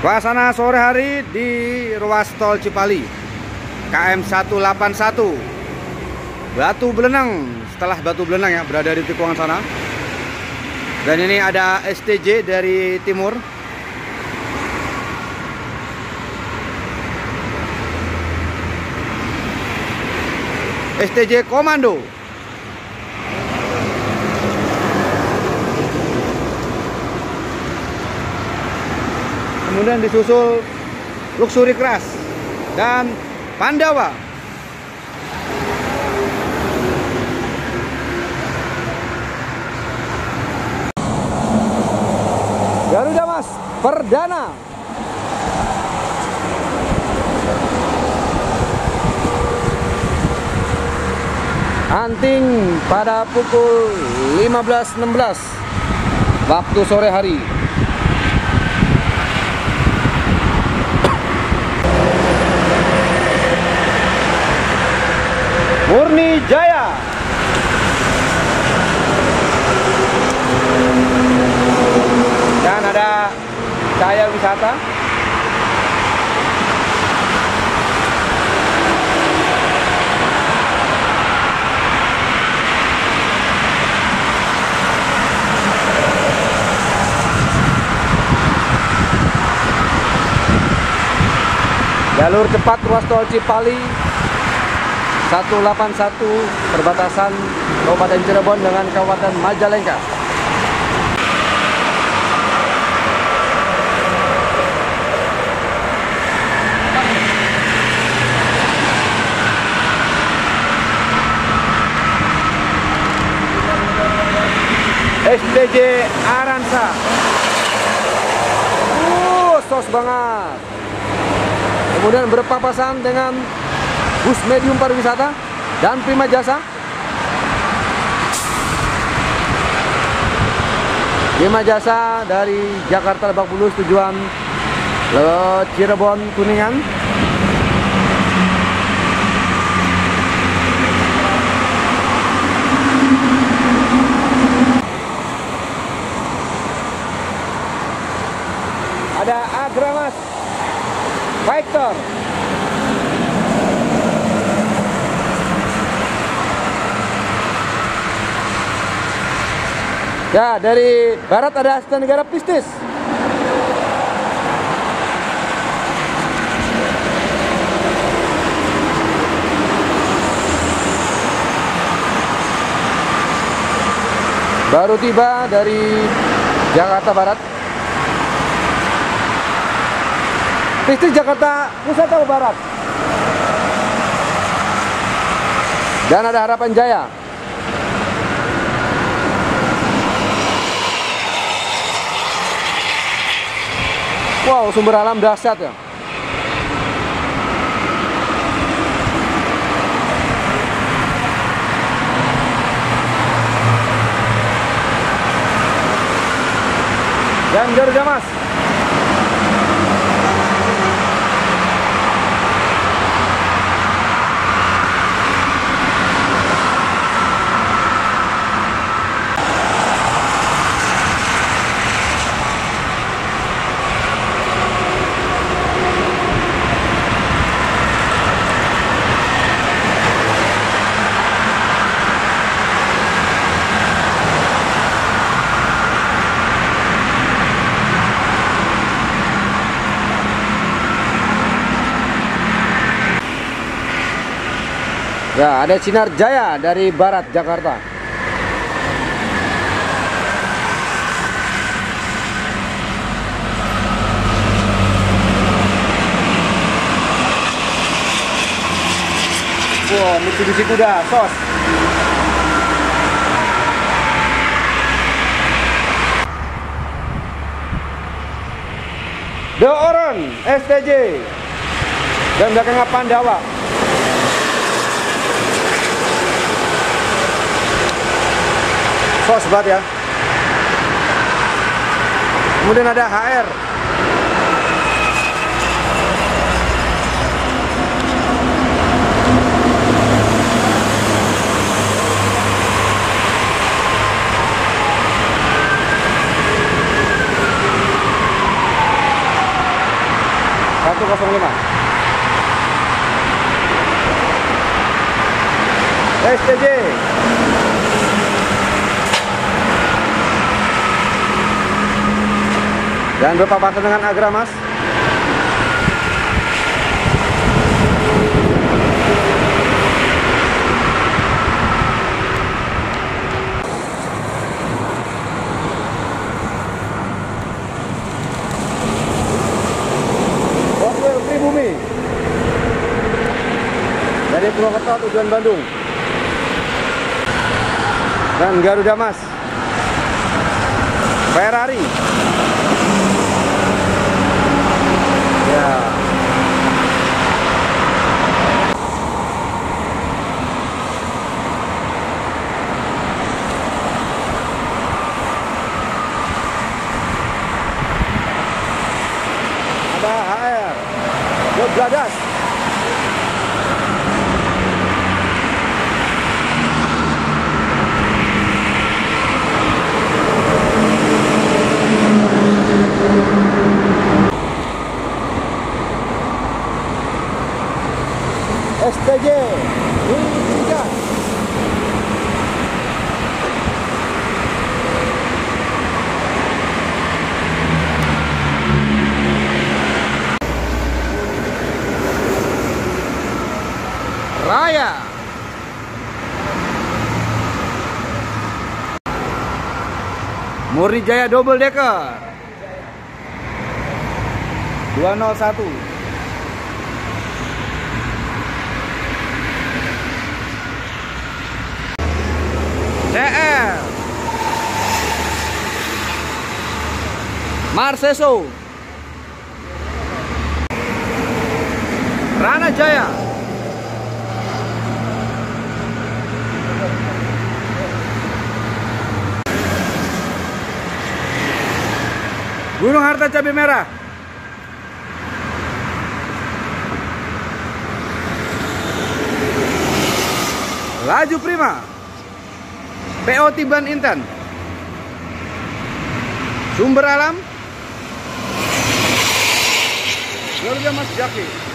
Suasana sore hari di ruas tol Cipali KM 181 Batu Belenang Setelah Batu Belenang ya berada di tikungan sana. Dan ini ada STJ dari timur. STJ Komando kemudian disusul Luxury Crash dan Pandawa. Garuda Mas Perdana. Anting pada pukul 15.16 waktu sore hari Murni Jaya. Dan ada Cahaya Wisata. Jalur cepat ruas tol Cipali 181 perbatasan Kabupaten Cirebon dengan Kabupaten Majalengka. STJ Aransa. Uh, sos banget. Kemudian berpapasan dengan bus medium pariwisata dan prima jasa. Prima jasa dari Jakarta Lebak Bulus tujuan Cirebon Kuningan. Ada Agramas Victor Ya, dari barat ada Asisten Negara Pistis. Baru tiba dari Jakarta Barat. Pistis Jakarta Pusat atau Barat? Dan ada Harapan Jaya. Wow, sumber alam dahsyat ya. Dan Garuda Mas. Ya, ada Sinar Jaya dari barat Jakarta. Wow, Mitsubishi kuda, sos. The Oran STJ dan belakangnya Pandawa. Sos banget ya. Kemudian ada HR STJ dan berpapasan dengan Agramas Hotel Pribumi dari Purwokerto tujuan Bandung. Dan Garuda Mas. Ferrari ya ada HR Jogladas STJ Murni Jaya Double Decker. 201 CR Marseso Rana Jaya Gunung Harta Cabai Merah. Laju Prima. PO Tiban Intan. Sumber Alam. Garuda Mas Jaki